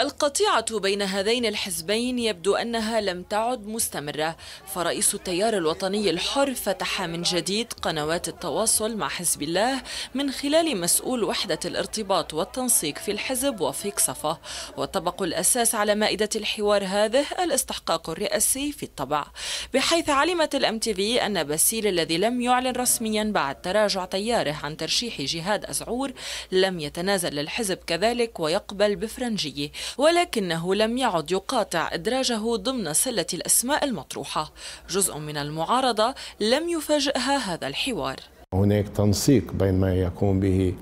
القطيعة بين هذين الحزبين يبدو أنها لم تعد مستمرة. فرئيس التيار الوطني الحر فتح من جديد قنوات التواصل مع حزب الله من خلال مسؤول وحدة الارتباط والتنسيق في الحزب وفيق صفا. وطبق الأساس على مائدة الحوار هذه الاستحقاق الرئاسي في الطبع. بحيث علمت الأم تي في أن باسيل الذي لم يعلن رسميا بعد تراجع تياره عن ترشيح جهاد أزعور لم يتنازل للحزب كذلك ويقبل بفرنجيه ولكنه لم يعد يقاطع إدراجه ضمن سلة الأسماء المطروحة. جزء من المعارضة لم يفاجئها هذا الحوار. هناك تنسيق بين ما يقوم به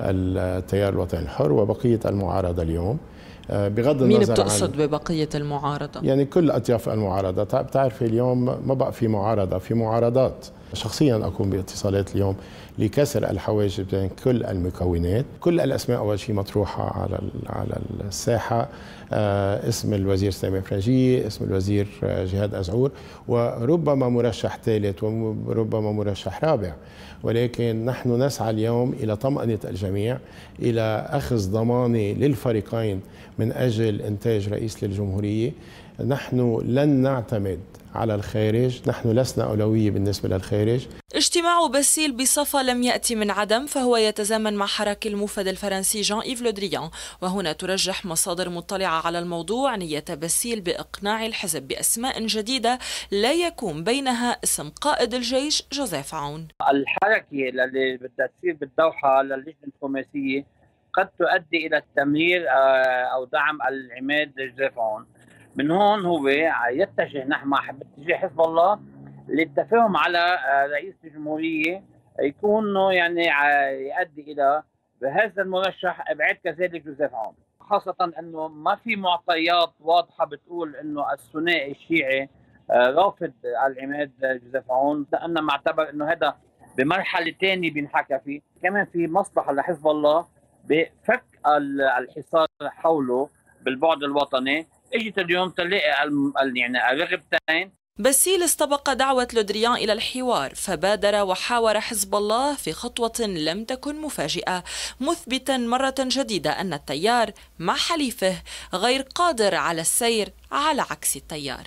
التيار الوطني الحر وبقية المعارضة اليوم. آه، بغض النظر مين بتقصد عن ببقية المعارضة؟ يعني كل أطياف المعارضة. بتعرفي اليوم ما بقى في معارضة في معارضات. شخصيا أقوم باتصالات اليوم لكسر الحواجز بين كل المكونات. كل الأسماء أول شيء مطروحة على على الساحة. آه، اسم الوزير سامي فرنجي اسم الوزير آه، جهاد أزعور وربما مرشح ثالث وربما مرشح رابع. ولكن نحن نسعى اليوم إلى طمأنة الجميع إلى أخذ ضمانة للفريقين من أجل إنتاج رئيس للجمهورية. نحن لن نعتمد على الخارج. نحن لسنا أولوية بالنسبة للخارج. اجتماع باسيل بصفا لم يأتي من عدم فهو يتزامن مع حراك الموفد الفرنسي جان إيف لودريان وهنا ترجح مصادر مطلعة على الموضوع نية باسيل بإقناع الحزب بأسماء جديدة لا يكون بينها اسم قائد الجيش جوزيف عون. الحركة اللي بدها تصير بالدوحة للجنة الخماسية قد تؤدي إلى التمرير آه، أو دعم العماد جوزيف عون. من هون هو يتجه نحو اتجاه حزب الله للتفاهم على آه، رئيس الجمهورية يكون يعني يؤدي إلى بهذا المرشح ابعاد كذلك جوزيف عون خاصة إنه ما في معطيات واضحة بتقول إنه الثنائي الشيعي آه، رافض العماد جوزيف عون لأن معتبر إنه هذا بمرحلة ثانية بينحكى فيه. كمان في مصلحة لحزب الله بفك الحصار حوله بالبعد الوطني اجت اليوم تلاقي يعني الرغبتين باسيل استبق دعوة لودريان إلى الحوار فبادر وحاور حزب الله في خطوة لم تكن مفاجئة مثبتا مرة جديدة أن التيار مع حليفه غير قادر على السير على عكس التيار.